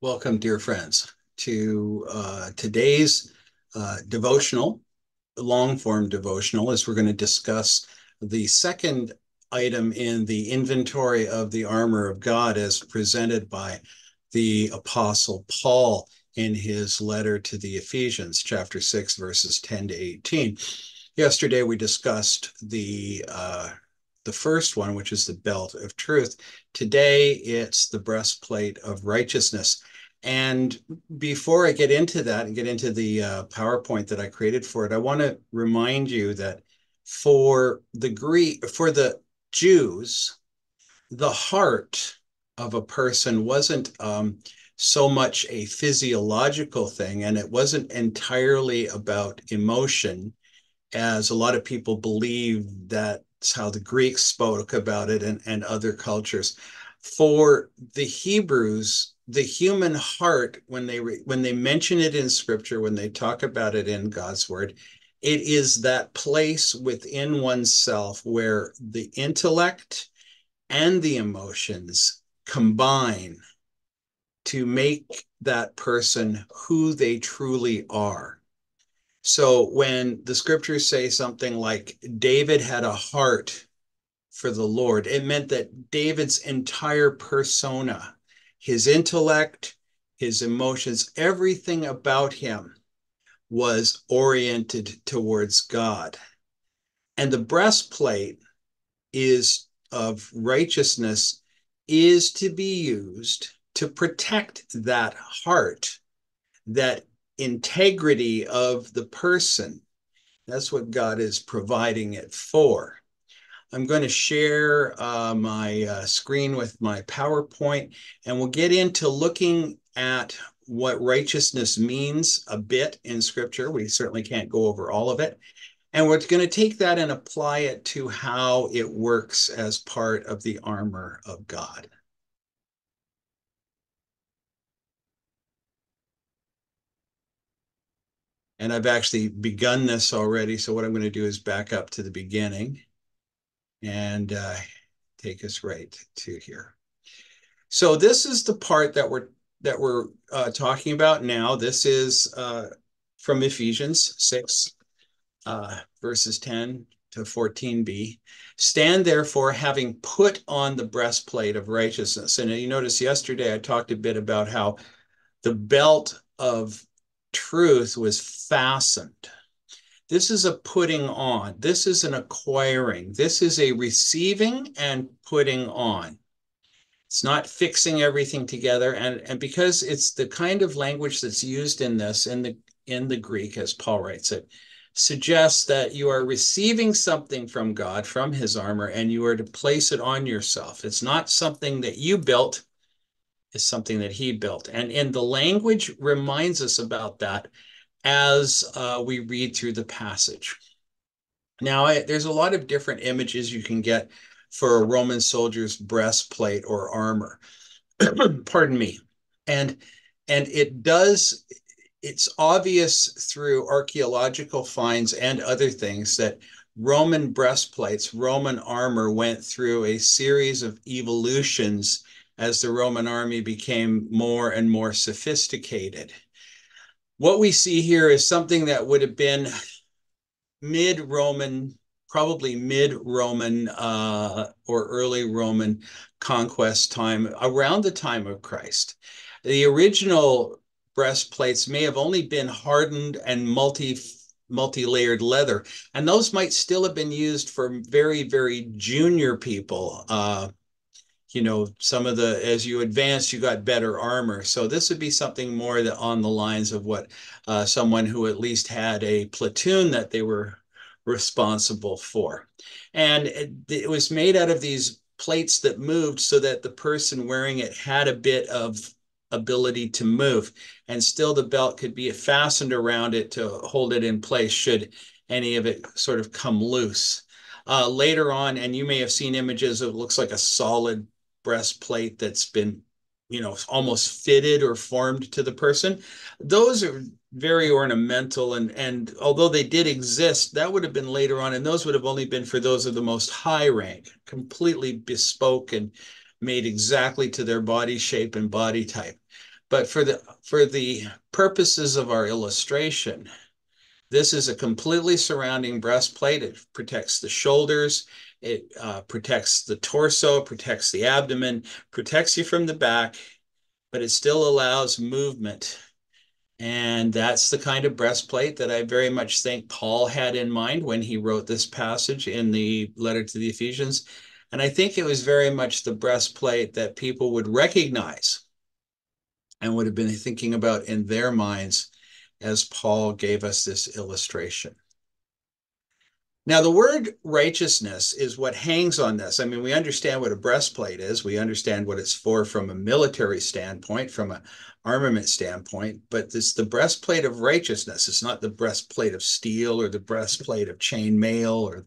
Welcome, dear friends, to uh, today's uh, devotional, long form devotional, as we're going to discuss the second item in the inventory of the armor of God as presented by the Apostle Paul in his letter to the Ephesians, chapter 6, verses 10 to 18. Yesterday, we discussed the uh, the first one, which is the belt of truth. Today, it's the breastplate of righteousness. And before I get into that and get into the uh, PowerPoint that I created for it, I want to remind you that for the Greek, for the Jews, the heart of a person wasn't um, so much a physiological thing, and it wasn't entirely about emotion, as a lot of people believe that's how the Greeks spoke about it and, and other cultures. For the Hebrews, the human heart, when they re, when they mention it in Scripture, when they talk about it in God's Word, it is that place within oneself where the intellect and the emotions combine to make that person who they truly are. So when the scriptures say something like David had a heart for the Lord, it meant that David's entire persona, his intellect, his emotions, everything about him was oriented towards God. And the breastplate is of righteousness is to be used to protect that heart, that integrity of the person. That's what God is providing it for. I'm going to share uh, my uh, screen with my PowerPoint, and we'll get into looking at what righteousness means a bit in Scripture. We certainly can't go over all of it. And we're going to take that and apply it to how it works as part of the armor of God. And I've actually begun this already. So what I'm going to do is back up to the beginning and uh, take us right to here. So this is the part that we're that we're uh, talking about now. This is uh, from Ephesians 6, uh, verses 10 to 14b. Stand therefore, having put on the breastplate of righteousness. And you notice yesterday I talked a bit about how the belt of truth was fastened. This is a putting on. This is an acquiring. This is a receiving and putting on. It's not fixing everything together. And, and because it's the kind of language that's used in this, in the, in the Greek, as Paul writes it, suggests that you are receiving something from God, from his armor, and you are to place it on yourself. It's not something that you built, it's something that he built. And, and the language reminds us about that as uh, we read through the passage. Now, I, there's a lot of different images you can get for a Roman soldier's breastplate or armor. Pardon me. And and it does it's obvious through archaeological finds and other things that Roman breastplates, Roman armor went through a series of evolutions as the Roman army became more and more sophisticated. What we see here is something that would have been mid-Roman, probably mid-Roman uh, or early Roman conquest time, around the time of Christ. The original breastplates may have only been hardened and multi multi-layered leather and those might still have been used for very very junior people uh, you know, some of the, as you advance, you got better armor. So this would be something more that on the lines of what uh, someone who at least had a platoon that they were responsible for. And it, it was made out of these plates that moved so that the person wearing it had a bit of ability to move and still the belt could be fastened around it to hold it in place should any of it sort of come loose. Uh, later on, and you may have seen images of looks like a solid breastplate that's been you know almost fitted or formed to the person those are very ornamental and and although they did exist that would have been later on and those would have only been for those of the most high rank completely bespoke and made exactly to their body shape and body type But for the for the purposes of our illustration, this is a completely surrounding breastplate. It protects the shoulders, it uh, protects the torso, protects the abdomen, protects you from the back, but it still allows movement. And that's the kind of breastplate that I very much think Paul had in mind when he wrote this passage in the letter to the Ephesians. And I think it was very much the breastplate that people would recognize and would have been thinking about in their minds as Paul gave us this illustration. Now, the word righteousness is what hangs on this. I mean, we understand what a breastplate is. We understand what it's for from a military standpoint, from an armament standpoint, but it's the breastplate of righteousness. It's not the breastplate of steel or the breastplate of chain mail or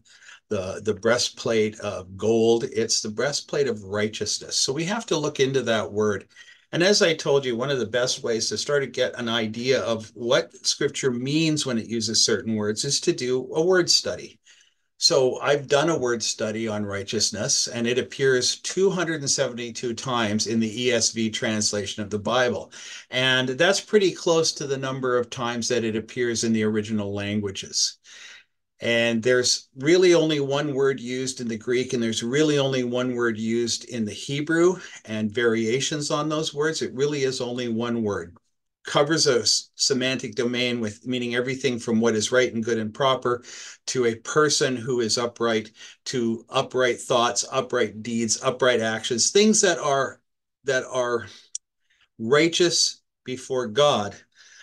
the, the breastplate of gold. It's the breastplate of righteousness. So we have to look into that word and as I told you, one of the best ways to start to get an idea of what scripture means when it uses certain words is to do a word study. So I've done a word study on righteousness, and it appears 272 times in the ESV translation of the Bible. And that's pretty close to the number of times that it appears in the original languages. And there's really only one word used in the Greek, and there's really only one word used in the Hebrew, and variations on those words. It really is only one word. Covers a semantic domain with meaning everything from what is right and good and proper to a person who is upright, to upright thoughts, upright deeds, upright actions, things that are that are righteous before God.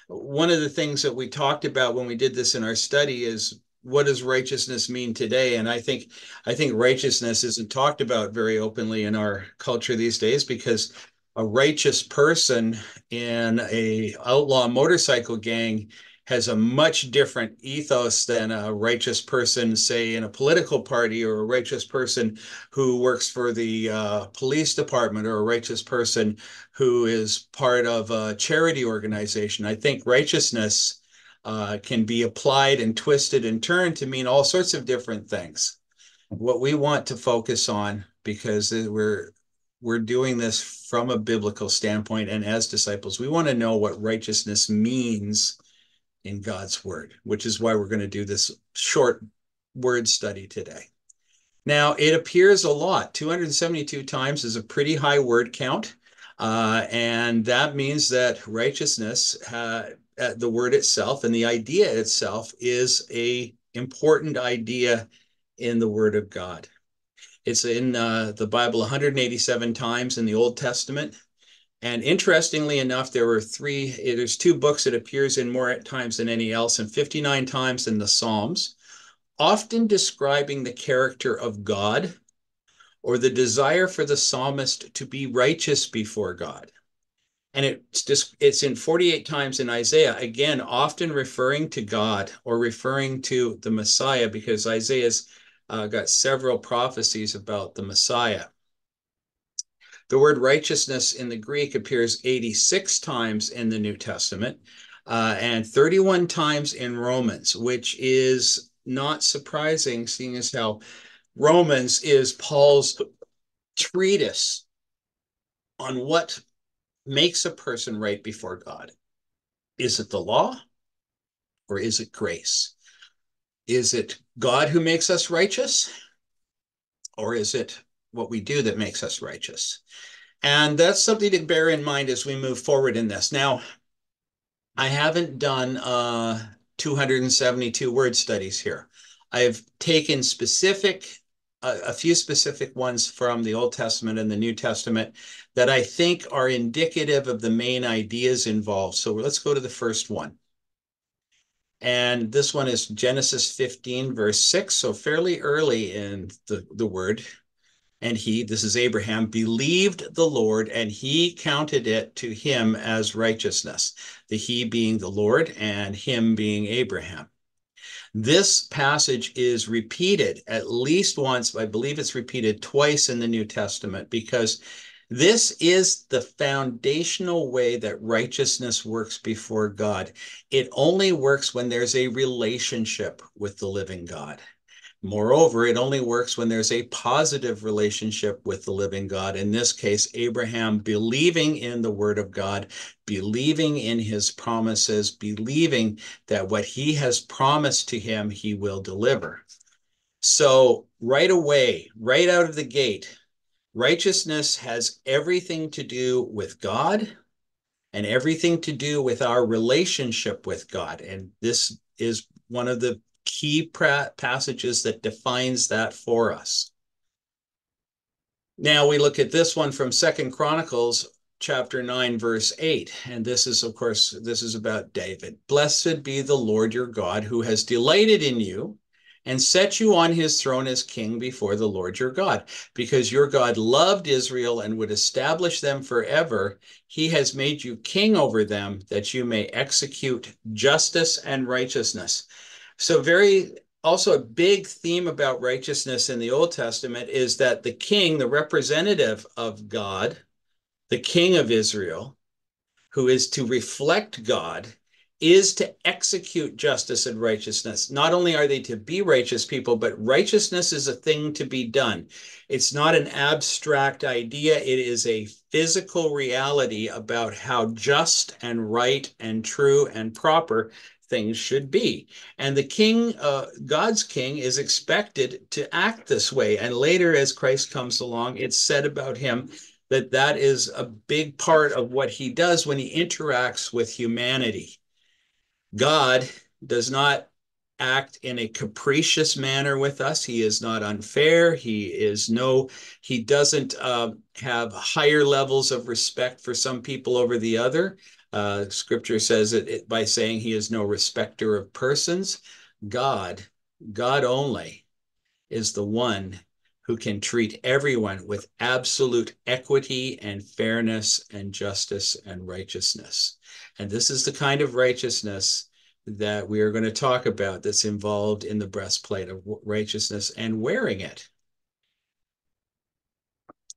One of the things that we talked about when we did this in our study is what does righteousness mean today and i think i think righteousness isn't talked about very openly in our culture these days because a righteous person in a outlaw motorcycle gang has a much different ethos than a righteous person, say, in a political party, or a righteous person who works for the uh, police department, or a righteous person who is part of a charity organization. I think righteousness uh, can be applied and twisted and turned to mean all sorts of different things. What we want to focus on, because we're we're doing this from a biblical standpoint, and as disciples, we want to know what righteousness means in God's word, which is why we're going to do this short word study today. Now, it appears a lot. 272 times is a pretty high word count. Uh, and that means that righteousness uh, the word itself and the idea itself is a important idea in the word of God. It's in uh, the Bible 187 times in the Old Testament. And interestingly enough, there were three, there's two books it appears in more at times than any else, and 59 times in the Psalms, often describing the character of God or the desire for the psalmist to be righteous before God and it's just it's in 48 times in Isaiah again often referring to God or referring to the Messiah because Isaiah's uh, got several prophecies about the Messiah. The word righteousness in the Greek appears 86 times in the New Testament uh, and 31 times in Romans, which is not surprising, seeing as how Romans is Paul's treatise on what makes a person right before God? Is it the law or is it grace? Is it God who makes us righteous or is it what we do that makes us righteous? And that's something to bear in mind as we move forward in this. Now, I haven't done uh, 272 word studies here. I've taken specific a, a, few specific ones from the Old Testament and the New Testament that I think are indicative of the main ideas involved. So let's go to the first one. And this one is Genesis 15, verse 6. So fairly early in the, the word. And he, this is Abraham, believed the Lord and he counted it to him as righteousness. The he being the Lord and him being Abraham. This passage is repeated at least once. I believe it's repeated twice in the New Testament because this is the foundational way that righteousness works before God. It only works when there's a relationship with the living God. Moreover, it only works when there's a positive relationship with the living God. In this case, Abraham believing in the word of God, believing in his promises, believing that what he has promised to him, he will deliver. So, right away, right out of the gate, righteousness has everything to do with God and everything to do with our relationship with God. And this is one of the key passages that defines that for us. Now we look at this one from Second Chronicles chapter 9 verse 8 and this is of course this is about David. Blessed be the Lord your God who has delighted in you and set you on his throne as king before the Lord your God. Because your God loved Israel and would establish them forever, he has made you king over them that you may execute justice and righteousness. So, very also a big theme about righteousness in the Old Testament is that the king, the representative of God, the king of Israel, who is to reflect God, is to execute justice and righteousness. Not only are they to be righteous people, but righteousness is a thing to be done. It's not an abstract idea, it is a physical reality about how just and right and true and proper things should be. And the king, uh, God's king, is expected to act this way. And later, as Christ comes along, it's said about him that that is a big part of what he does when he interacts with humanity. God does not act in a capricious manner with us. He is not unfair. He is no, he doesn't uh, have higher levels of respect for some people over the other. Uh, scripture says it, it by saying he is no respecter of persons. God, God only, is the one who can treat everyone with absolute equity and fairness and justice and righteousness. And this is the kind of righteousness that we are going to talk about that's involved in the breastplate of righteousness and wearing it.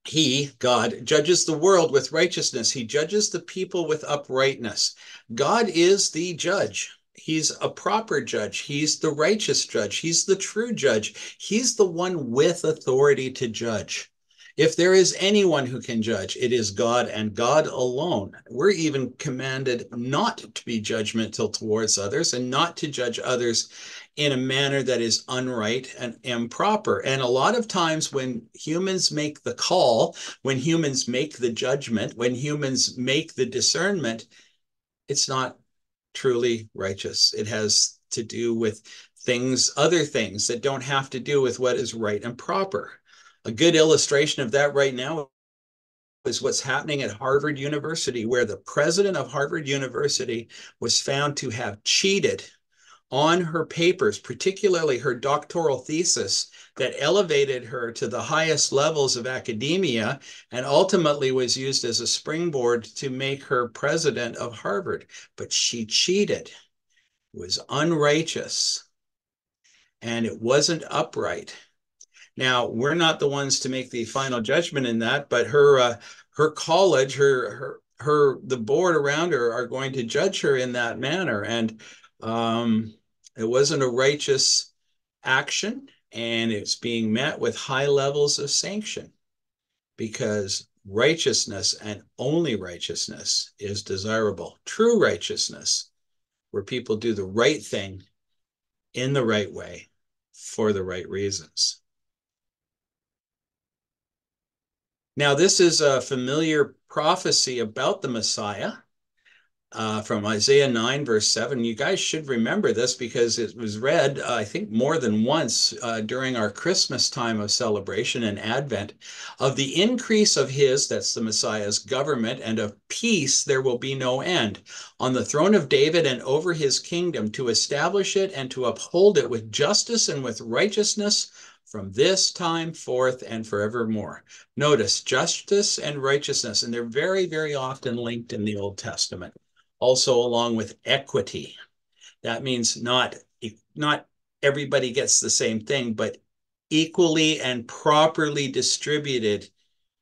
He, God, judges the world with righteousness. He judges the people with uprightness. God is the judge. He's a proper judge. He's the righteous judge. He's the true judge. He's the one with authority to judge. If there is anyone who can judge, it is God and God alone. We're even commanded not to be judgmental towards others and not to judge others in a manner that is unright and improper. And a lot of times when humans make the call, when humans make the judgment, when humans make the discernment, it's not truly righteous. It has to do with things, other things that don't have to do with what is right and proper. A good illustration of that right now is what's happening at Harvard University, where the president of Harvard University was found to have cheated on her papers, particularly her doctoral thesis that elevated her to the highest levels of academia and ultimately was used as a springboard to make her president of Harvard. But she cheated, was unrighteous, and it wasn't upright. Now, we're not the ones to make the final judgment in that, but her uh, her college, her her her the board around her are going to judge her in that manner, and um, it wasn't a righteous action, and it's being met with high levels of sanction because righteousness and only righteousness is desirable. True righteousness, where people do the right thing in the right way for the right reasons. Now, this is a familiar prophecy about the Messiah uh, from Isaiah 9, verse 7. You guys should remember this because it was read, uh, I think, more than once uh, during our Christmas time of celebration and Advent. Of the increase of his, that's the Messiah's government, and of peace there will be no end on the throne of David and over his kingdom to establish it and to uphold it with justice and with righteousness from this time forth and forevermore. Notice justice and righteousness, and they're very, very often linked in the Old Testament. Also, along with equity. That means not, not everybody gets the same thing, but equally and properly distributed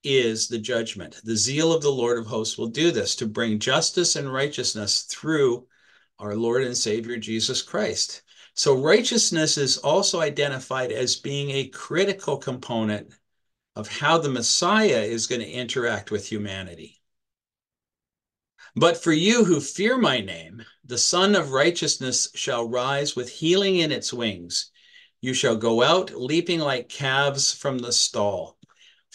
is the judgment. The zeal of the Lord of hosts will do this to bring justice and righteousness through our Lord and Savior Jesus Christ. So righteousness is also identified as being a critical component of how the Messiah is going to interact with humanity. But for you who fear my name, the Sun of Righteousness shall rise with healing in its wings. You shall go out leaping like calves from the stall.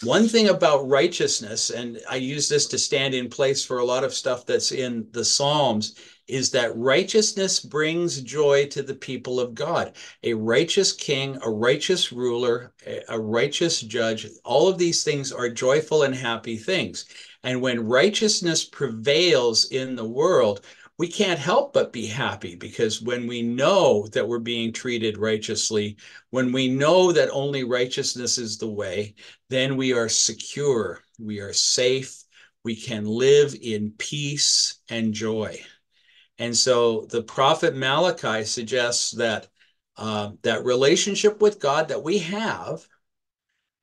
One thing about righteousness, and I use this to stand in place for a lot of stuff that's in the Psalms, is that righteousness brings joy to the people of God. A righteous king, a righteous ruler, a righteous judge, all of these things are joyful and happy things. And when righteousness prevails in the world, we can't help but be happy because when we know that we're being treated righteously, when we know that only righteousness is the way, then we are secure, we are safe, we can live in peace and joy. And so the prophet Malachi suggests that uh, that relationship with God that we have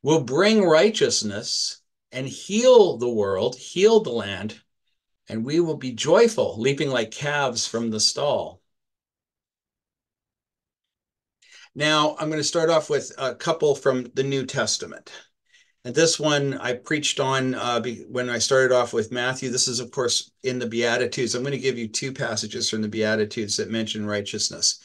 will bring righteousness and heal the world, heal the land, and we will be joyful, leaping like calves from the stall. Now, I'm going to start off with a couple from the New Testament. And this one I preached on uh, when I started off with Matthew. This is, of course, in the Beatitudes. I'm going to give you two passages from the Beatitudes that mention righteousness.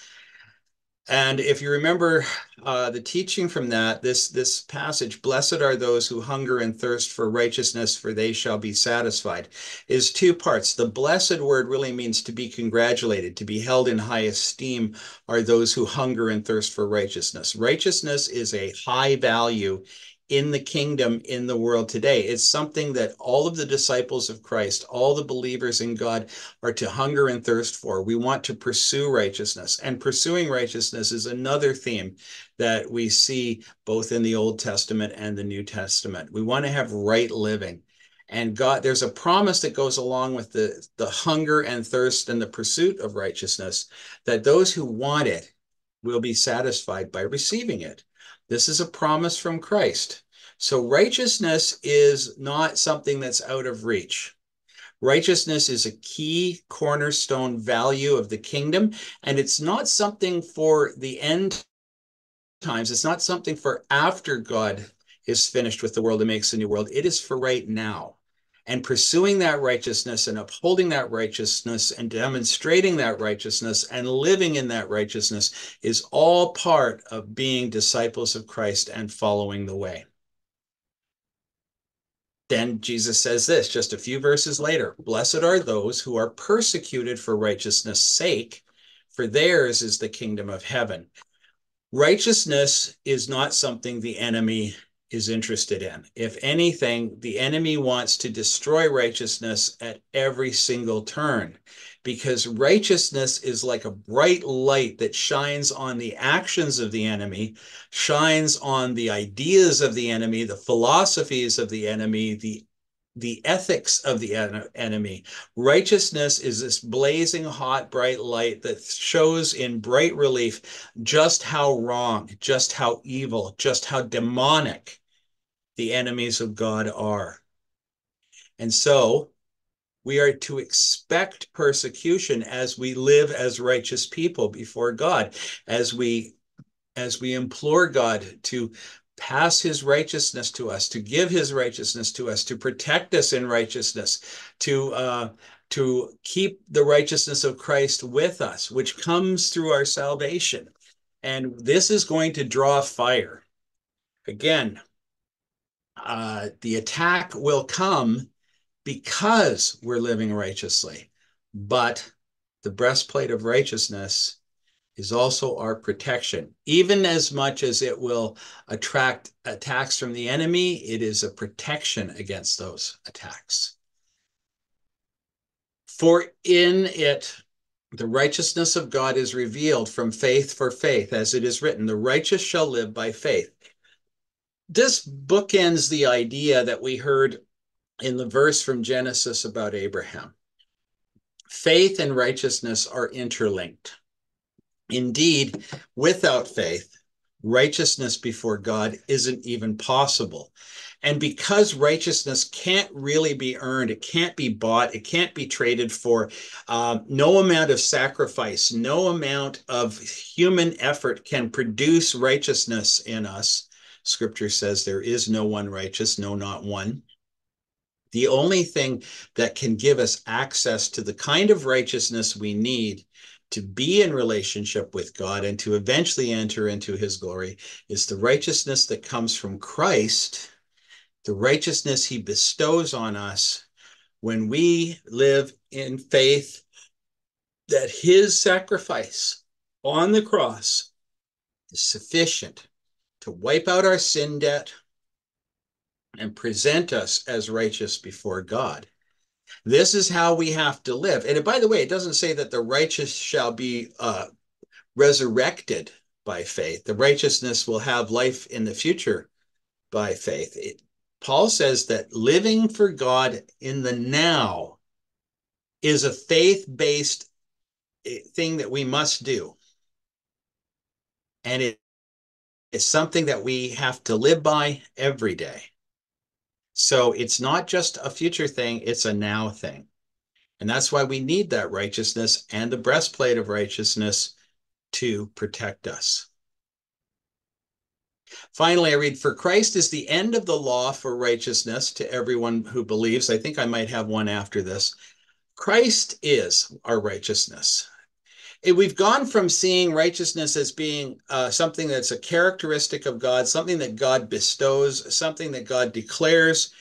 And if you remember uh, the teaching from that, this, this passage, blessed are those who hunger and thirst for righteousness, for they shall be satisfied, is two parts. The blessed word really means to be congratulated, to be held in high esteem are those who hunger and thirst for righteousness. Righteousness is a high value in the kingdom in the world today. It's something that all of the disciples of Christ, all the believers in God are to hunger and thirst for. We want to pursue righteousness. And pursuing righteousness is another theme that we see both in the Old Testament and the New Testament. We want to have right living. And God, there's a promise that goes along with the, the hunger and thirst and the pursuit of righteousness that those who want it will be satisfied by receiving it. This is a promise from Christ. So righteousness is not something that's out of reach. Righteousness is a key cornerstone value of the kingdom, and it's not something for the end times. It's not something for after God is finished with the world and makes a new world. It is for right now and pursuing that righteousness and upholding that righteousness and demonstrating that righteousness and living in that righteousness is all part of being disciples of Christ and following the way. Then Jesus says this just a few verses later Blessed are those who are persecuted for righteousness' sake, for theirs is the kingdom of heaven. Righteousness is not something the enemy is interested in. If anything, the enemy wants to destroy righteousness at every single turn because righteousness is like a bright light that shines on the actions of the enemy, shines on the ideas of the enemy, the philosophies of the enemy, the the ethics of the en enemy. Righteousness is this blazing hot, bright light that shows in bright relief just how wrong, just how evil, just how demonic the enemies of God are. And so we are to expect persecution as we live as righteous people before God, as we as we implore God to pass his righteousness to us, to give his righteousness to us, to protect us in righteousness, to uh, to keep the righteousness of Christ with us, which comes through our salvation. And this is going to draw fire. Again, uh, the attack will come because we're living righteously. But the breastplate of righteousness is also our protection. Even as much as it will attract attacks from the enemy, it is a protection against those attacks. For in it, the righteousness of God is revealed from faith for faith, as it is written, the righteous shall live by faith. This bookends the idea that we heard in the verse from Genesis about Abraham. Faith and righteousness are interlinked. Indeed, without faith, righteousness before God isn't even possible. And because righteousness can't really be earned, it can't be bought, it can't be traded for, um, no amount of sacrifice, no amount of human effort can produce righteousness in us. Scripture says there is no one righteous, no, not one. The only thing that can give us access to the kind of righteousness we need to be in relationship with God and to eventually enter into his glory is the righteousness that comes from Christ, the righteousness he bestows on us when we live in faith that his sacrifice on the cross is sufficient to wipe out our sin debt and present us as righteous before God. This is how we have to live. And by the way, it doesn't say that the righteous shall be uh, resurrected by faith. The righteousness will have life in the future by faith. It, Paul says that living for God in the now is a faith based eh, thing that we must do. And it, it's something that we have to live by every day. So it's not just a future thing, it's a now thing. And that's why we need that righteousness and the breastplate of righteousness to protect us. Finally, I read, For Christ is the end of the law for righteousness to everyone who believes. I think I might have one after this. Christ is our righteousness we've gone from seeing righteousness as being uh, something that's a characteristic of God, something that God bestows, something that God declares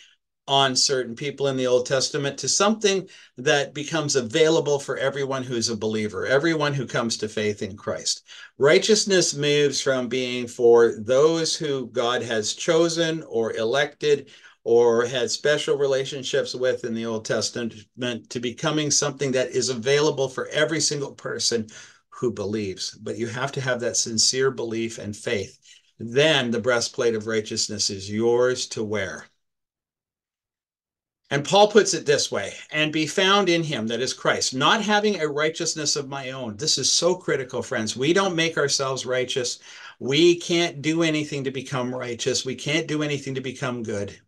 on certain people in the Old Testament, to something that becomes available for everyone who's a believer, everyone who comes to faith in Christ. Righteousness moves from being for those who God has chosen or elected or had special relationships with in the Old Testament to becoming something that is available for every single person who believes. But you have to have that sincere belief and faith. Then the breastplate of righteousness is yours to wear. And Paul puts it this way and be found in him, that is Christ, not having a righteousness of my own. This is so critical, friends. We don't make ourselves righteous. We can't do anything to become righteous. We can't do anything to become good.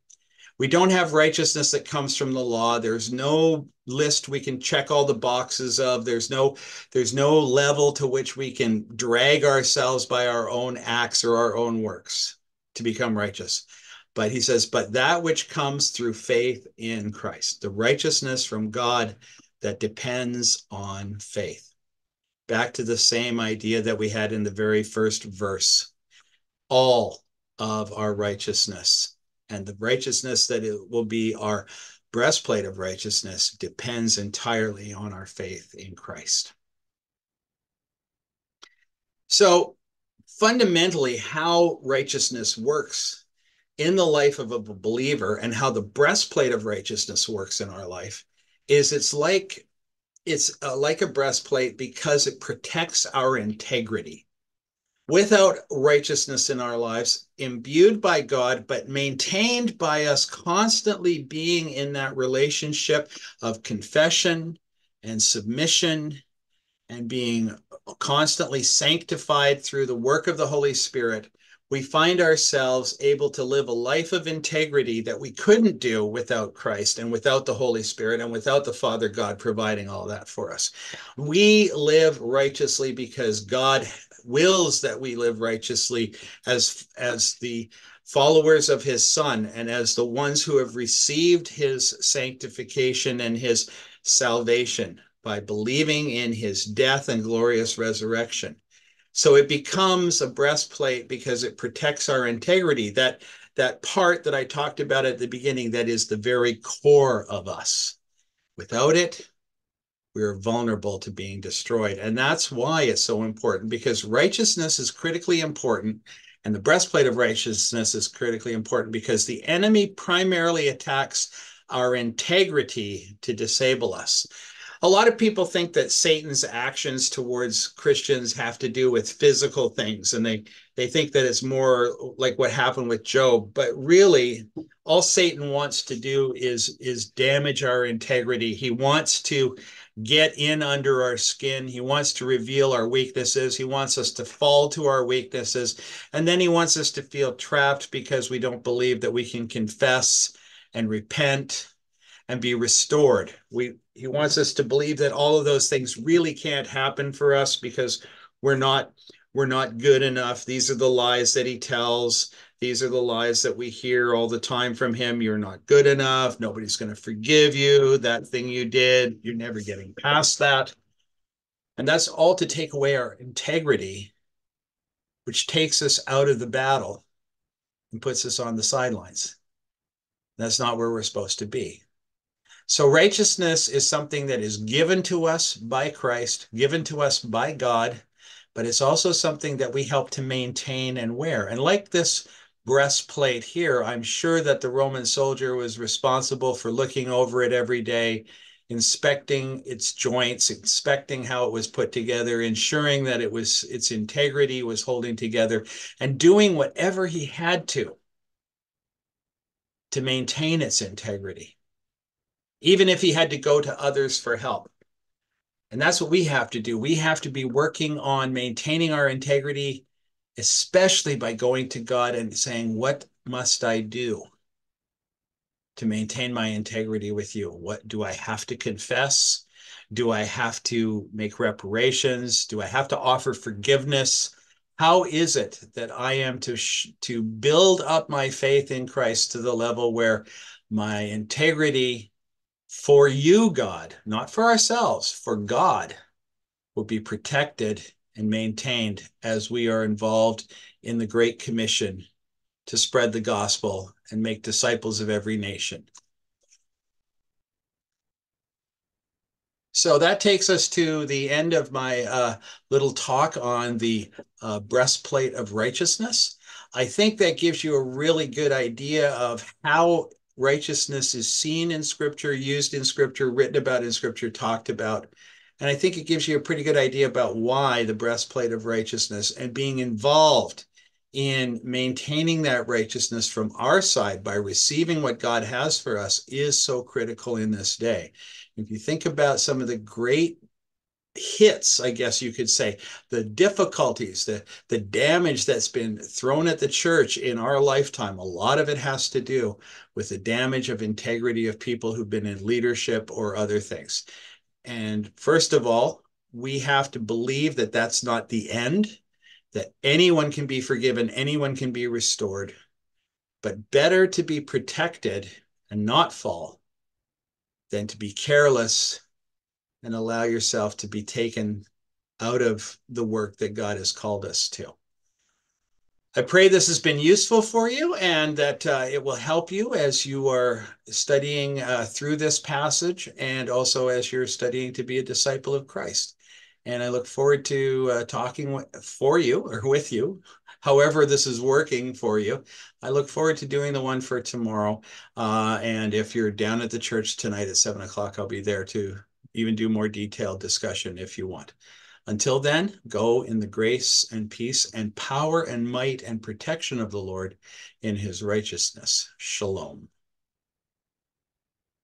We don't have righteousness that comes from the law. There's no list we can check all the boxes of. There's no there's no level to which we can drag ourselves by our own acts or our own works to become righteous. But he says, but that which comes through faith in Christ, the righteousness from God that depends on faith. Back to the same idea that we had in the very first verse. All of our righteousness and the righteousness that it will be our breastplate of righteousness depends entirely on our faith in Christ. So, fundamentally, how righteousness works in the life of a believer and how the breastplate of righteousness works in our life is it's like it's uh, like a breastplate because it protects our integrity without righteousness in our lives, imbued by God, but maintained by us constantly being in that relationship of confession and submission and being constantly sanctified through the work of the Holy Spirit, we find ourselves able to live a life of integrity that we couldn't do without Christ and without the Holy Spirit and without the Father God providing all that for us. We live righteously because God wills that we live righteously as as the followers of his son and as the ones who have received his sanctification and his salvation by believing in his death and glorious resurrection. So it becomes a breastplate because it protects our integrity. That that part that i talked about at the beginning that is the very core of us. Without it we are vulnerable to being destroyed. And that's why it's so important because righteousness is critically important. And the breastplate of righteousness is critically important because the enemy primarily attacks our integrity to disable us. A lot of people think that Satan's actions towards Christians have to do with physical things, and they, they think that it's more like what happened with Job. But really, all Satan wants to do is, is damage our integrity. He wants to get in under our skin. He wants to reveal our weaknesses. He wants us to fall to our weaknesses. And then he wants us to feel trapped because we don't believe that we can confess and repent and be restored. We he wants us to believe that all of those things really can't happen for us because we're not we're not good enough. These are the lies that he tells. These are the lies that we hear all the time from him. You're not good enough. Nobody's going to forgive you. That thing you did, you're never getting past that. And that's all to take away our integrity, which takes us out of the battle and puts us on the sidelines. That's not where we're supposed to be. So, righteousness is something that is given to us by Christ, given to us by God, but it's also something that we help to maintain and wear. And like this breastplate here, I'm sure that the Roman soldier was responsible for looking over it every day, inspecting its joints, inspecting how it was put together, ensuring that it was its integrity was holding together, and doing whatever he had to to maintain its integrity, even if he had to go to others for help. And that's what we have to do. We have to be working on maintaining our integrity especially by going to God and saying, What must I do to maintain my integrity with you? What do I have to confess? Do I have to make reparations? Do I have to offer forgiveness? How is it that I am to to build up my faith in Christ to the level where my integrity for you, God, not for ourselves, for God, will be protected and maintained as we are involved in the Great Commission to spread the gospel and make disciples of every nation. So that takes us to the end of my uh, little talk on the uh, breastplate of righteousness. I think that gives you a really good idea of how righteousness is seen in Scripture, used in Scripture, written about in Scripture, talked about and I think it gives you a pretty good idea about why the breastplate of righteousness and being involved in maintaining that righteousness from our side by receiving what God has for us is so critical in this day. If you think about some of the great hits, I guess you could say, the difficulties, the, the damage that's been thrown at the church in our lifetime, a lot of it has to do with the damage of integrity of people who've been in leadership or other things. And first of all, we have to believe that that's not the end, that anyone can be forgiven, anyone can be restored, but better to be protected and not fall than to be careless and allow yourself to be taken out of the work that God has called us to. I pray this has been useful for you and that uh, it will help you as you are studying uh, through this passage and also as you're studying to be a disciple of Christ. And I look forward to uh, talking for you or with you, however this is working for you. I look forward to doing the one for tomorrow. Uh, and if you're down at the church tonight at seven o'clock, I'll be there to even do more detailed discussion if you want. Until then, go in the grace and peace and power and might and protection of the Lord in his righteousness. Shalom.